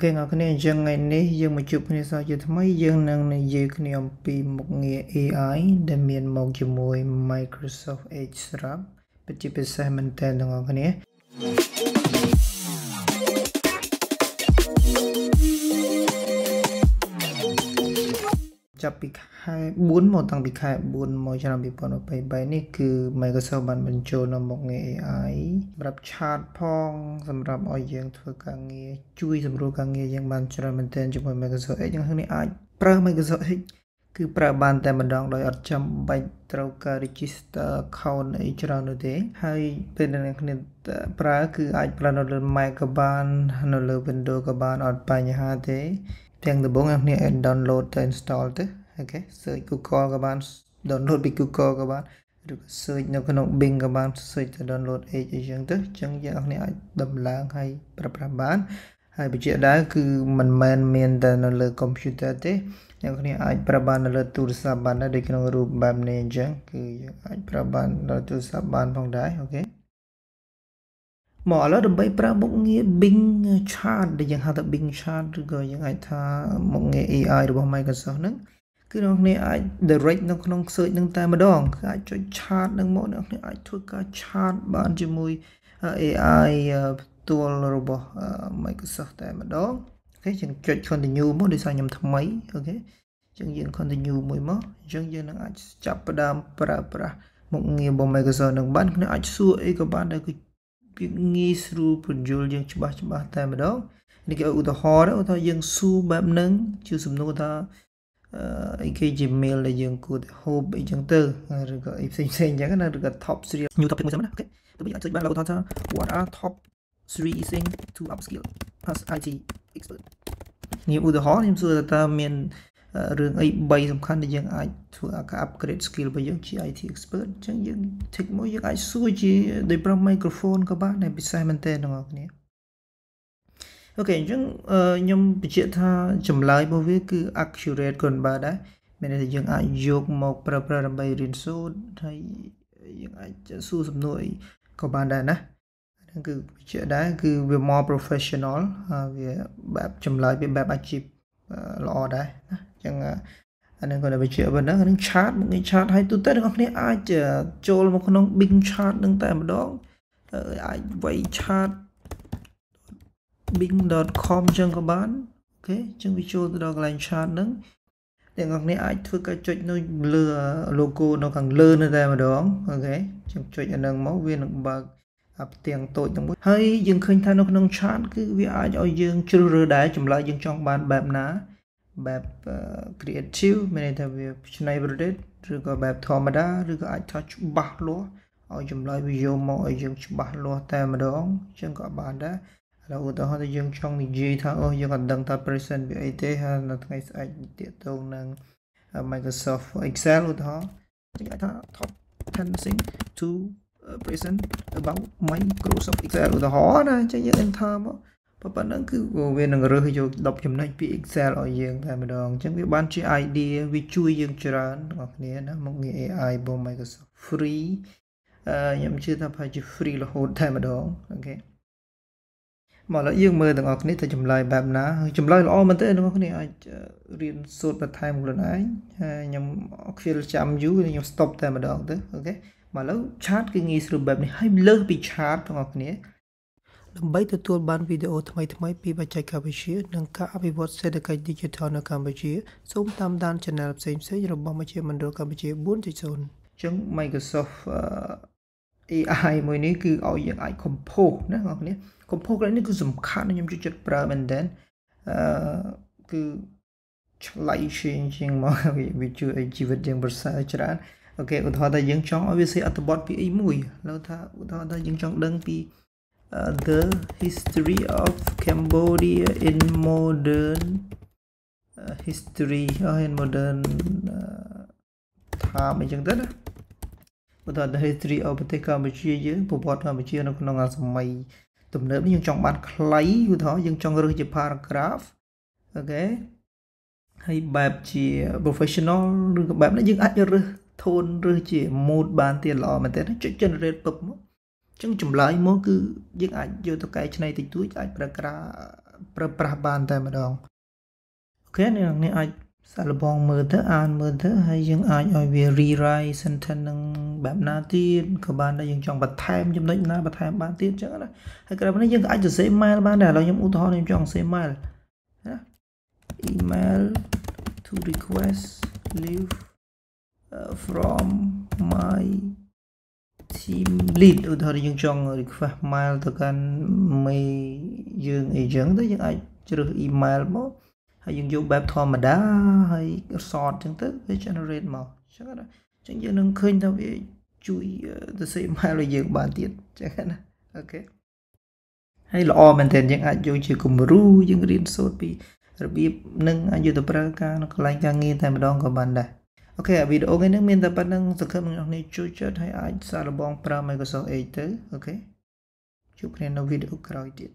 ខេអ្នកគ្នាអញ្ចឹងថ្ងៃនេះយើងមកជួបគ្នាសាជាថ្មីយើងនឹងនិយាយគ្នាអំពីមុខងារ AI ដែលមានមកជាមួយ Microsoft Edge ស្រាប់ពិតជាពិសេសមែនទែនទាំងអស់គ្នា ចាប់ពីខែ4មកតាំងពីខែ4មកឆ្នាំ2023នេះគឺ Microsoft បានបញ្ចូលនៅមុខងារ AI សម្រាប់ chat ផងសម្រាប់ឲ្យយើងធ្វើការងារជួយសម្រួលការងារយើងបានច្រើនមែនទែនជាមួយ Microsoft Edge យើងនេះអាចប្រើ Microsoft Edge គឺប្រើបានតែម្ដងដោយអត់ចាំបាច់ត្រូវការ register account អីច្រើននោះទេហើយពេលអ្នកគ្នាប្រើគឺអាចប្រើនៅលើ Mac ក៏បាននៅលើ Windows ក៏បានអត់បញ្ហាទេ ទាំងដំបូងអ្នកគ្នា download ទៅ install ទៅអូខេ search Google ក៏បាន download ពី Google ក៏បានឬក៏ search នៅក្នុង Bing ក៏បាន search ទៅ download Edge អីចឹងទៅអញ្ចឹងយើងអ្នកគ្នាអាចដំឡើងហើយប្រើប្រាស់បានហើយបញ្ជាក់ដែរគឺមិនមែនមានតែនៅលើ computer ទេអ្នកគ្នាអាចប្រើបាននៅលើទូរស័ព្ទបានដែរដូចក្នុងរូបបែបនេះអញ្ចឹងគឺយើងអាចប្រើបាននៅទូរស័ព្ទបានផងដែរអូខេ មកឥឡូវដើម្បីប្រើមុខងារ Bing Chat ដែលយើងហៅថា Bing Chat ឬក៏យើងអាចថាមុខងារ AI របស់ Microsoft ហ្នឹងគឺអ្នកគ្នាអាច direct នៅក្នុង search នឹងតែម្ដងគឺអាចចុច chat នឹងមកអ្នកគ្នាអាចធ្វើការ chat បានជាមួយ AI ផ្ទាល់របស់ Microsoft តែម្ដងអូខេយើងចុច continue មកដោយសារខ្ញុំថ្មីអូខេអញ្ចឹងយើង continue មួយមកអញ្ចឹងយើងនឹងអាចចាប់ផ្ដើមប្រើប្រាស់មុខងាររបស់ Microsoft នឹងបានគ្នាអាចសួរអីក៏បានដែរគឺ វាងាយស្រួលពន្យល់យើងច្បាស់ច្បាស់តែម្ដងនេះគេឧទាហរណ៍ឧទាហរណ៍យើងសួរបែបហ្នឹងជាសំណួរថាអីគេជា mail ដែលយើងគួរតែហូបអីចឹងទៅឬក៏អីផ្សេងផ្សេងចឹងណាឬក៏ top 3 new topic មួយសិនណាអូខេទៅវិញអាចចុចបានលោកថា what are top 3 things to upskill as IT expert នេះឧទាហរណ៍ខ្ញុំសួរថាមាន រឿងអី3សំខាន់ដែលយើងអាចធ្វើការ upgrade skill របស់យើងជា IT expert អញ្ចឹងយើង tick មួយយើងអាចសួរជាដោយប្រើ microphone ក៏បានដែលពិសេសមែនទែនបងប្អូនអូខេអញ្ចឹងខ្ញុំបញ្ជាក់ថាចម្លើយរបស់វាគឺ accurate គាត់បើដែរមានន័យថាយើងអាចយកមកប្រើប្រាស់ដើម្បីរៀនសូត្រហើយយើងអាចសួរសំណួរអីក៏បានដែរណាហ្នឹងគឺបញ្ជាក់ដែរគឺវា more professional វាបែបចម្លើយវាបែបអាជីពល្អដែរណាអញ្ចឹងអានេះគាត់បញ្ជាក់ប៉ុណ្ណឹងនឹង chart មុខនេះ chart ហើយទូទៅអ្នកនរអាចចូលមកក្នុង Bing chart នឹងតែម្ដងអាចវាយ chart bing.com ចឹងក៏បានអូខេចឹងវាចូលទៅដល់កន្លែង chart ហ្នឹងអ្នកនរគ្នាអាចធ្វើការចុចនៅលើ logo នៅខាងលើនៅតែម្ដងអូខេចឹងចុចអាហ្នឹងមកវានឹងបើកផ្ទាំងតូចទាំងមួយហើយយើងឃើញថានៅក្នុង chart គឺវាអាចឲ្យយើងជ្រើសរើសដែរចម្លើយយើងចង់បានបែបណា បែប creative មានន័យថាវាច្នៃប្រឌិតឬក៏បែបធម្មតាឬក៏អាចថាច្បាស់លាស់ឲ្យចម្លើយវាយកមកឲ្យយើងច្បាស់លាស់តែម្ដងអញ្ចឹងក៏បានដែរឥឡូវឧទាហរណ៍ថាយើងចង់និយាយថាអូយើងអត់ដឹងថា present វាអីទេហើយនៅថ្ងៃស្អែកទាក់ទងនឹង Microsoft Excel ឧទាហរណ៍យើងអាចថា top 10 thing to present about Microsoft Excel ឧទាហរណ៍ណាអញ្ចឹងយើង enter មក ប៉ុណ្ណឹងគឺវានឹងរើសយក10ចំណុចពី Excel ឲ្យយើងតែម្ដងអញ្ចឹងវាបានជា idea វាជួយយើងច្រើនទាំងអស់គ្នាណាមុខងារ AI របស់ Microsoft free ខ្ញុំជឿថាប្រហែលជា free រហូតតែម្ដង OK មកឥឡូវយើងមើលទាំងអស់គ្នាទៅចម្លើយបែបណាចម្លើយល្អមែនទេទាំងអស់គ្នាអាចរៀនសូត្របន្ថែមខ្លួនឯងហើយខ្ញុំខ្ជិលចាំយូរខ្ញុំ stop តែម្ដងទៅ OK មកឥឡូវ chart គឺងាយស្រួលបែបនេះហើយលើសពី chart ទាំងអស់គ្នា ដើម្បីទទួលបានវីដេអូថ្មីៗពីបច្ចេកវិទ្យានិងការអភិវឌ្ឍសេដ្ឋកិច្ច Digital នៅកម្ពុជាសូមតាមដាន Channel ផ្សេងៗរបស់មជ្ឈមណ្ឌលកម្ពុជា4.0អញ្ចឹង Microsoft AI មួយនេះគឺឲ្យយើងអាច compose ណាបងប្អូន compose កន្លែងនេះគឺសំខាន់ខ្ញុំជួយចិត្តប្រើមែនតើអឺគឺឆ្លៃជាងជាងមកវាជួយឲ្យជីវិតយើងប្រសើរច្រើនអូខេឧទាហរណ៍ថាយើងចង់ឲ្យវាសេអត្ថបទពីអីមួយលើថាឧទាហរណ៍ថាយើងចង់ដឹងពី the history of Cambodia in modern uh, history uh, in modern time អញ្ចឹងទៅណាឧទាហរណ៍ the history of ប្រទេសកម្ពុជាយើងប្រវត្តិកម្ពុជានៅក្នុងសម័យទំនើបនេះយើងចង់បានខ្លីឧទាហរណ៍យើងចង់រើសជា paragraph អូខេហើយបែបជា professional ឬក៏បែបនេះយើងអាចរើស tone រើសជា mood បានទៀតល្អមែនទែនចុច generate ពឹបមក ចឹងចម្លើយមកគឺយើងអាចយកទៅកែច្នៃតិចតួចអាចប្រើក្រាប្រើប្រាស់បានតែម្ដងអូខេអ្នកនេះអាចសាកល្បងមើលទៅអានមើលទៅហើយយើងអាចឲ្យវា rewrite sentence នឹងបែបណាទៀតក៏បានដែរយើងចង់បន្ថែមចំណុចណាបន្ថែមបានទៀតអញ្ចឹងណាហើយក្រៅពីនេះយើងក៏អាចសរសេរ mail បានដែរឥឡូវខ្ញុំឧទាហរណ៍ខ្ញុំចង់សរសេរ mail ណា email to request leave uh, from my team lead ឧទាហរណ៍យើងចង់ request mail ទៅកាន់មេយើងអីចឹងទៅយើងអាចជ្រើស email មកហើយយើងយកបែបធម្មតាហើយ sort ចឹងទៅវា generate មកចឹងណាចឹងយើងនឹងឃើញថាវាជួយទៅ save file ឲ្យយើងបានទៀតចឹងណាOK ហើយល្អមែនទែនយើងអាចយកជាគំរូយើងរៀនសូត្រពីរបៀបនឹងអាចយកទៅប្រើការនៅកន្លែងការងារតែម្ដងក៏បានដែរ OK វីដេអូនេះមានតែប៉ុណ្ណឹងសង្ឃឹមអ្នកនឹងចូលចិត្តហើយអាចសាកល្បងប្រើ Microsoft Edge ទៅ OK ជួបគ្នានៅវីដេអូក្រោយទៀត